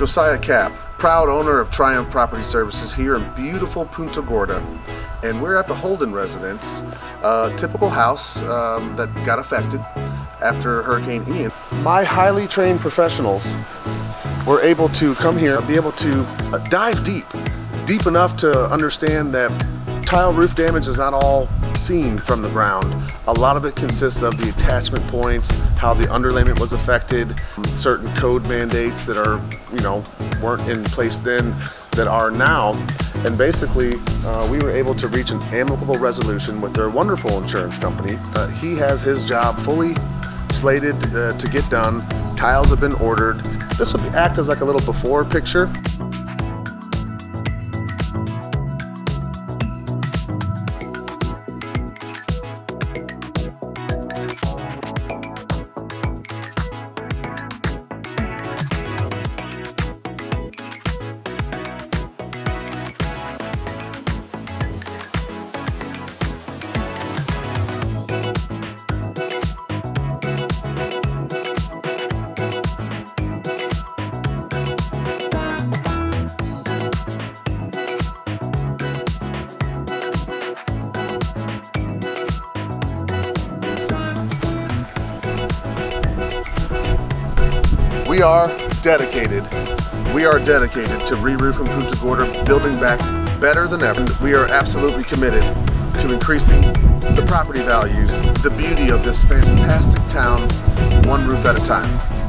Josiah Cap, proud owner of Triumph Property Services here in beautiful Punta Gorda. And we're at the Holden residence, a typical house um, that got affected after Hurricane Ian. My highly trained professionals were able to come here, and be able to uh, dive deep, deep enough to understand that tile roof damage is not all seen from the ground. A lot of it consists of the attachment points, how the underlayment was affected, certain code mandates that are, you know, weren't in place then that are now. And basically, uh, we were able to reach an amicable resolution with their wonderful insurance company. Uh, he has his job fully slated uh, to get done. Tiles have been ordered. This will act as like a little before picture. We are dedicated. We are dedicated to re-roofing Punta Gorda, building back better than ever. We are absolutely committed to increasing the property values, the beauty of this fantastic town, one roof at a time.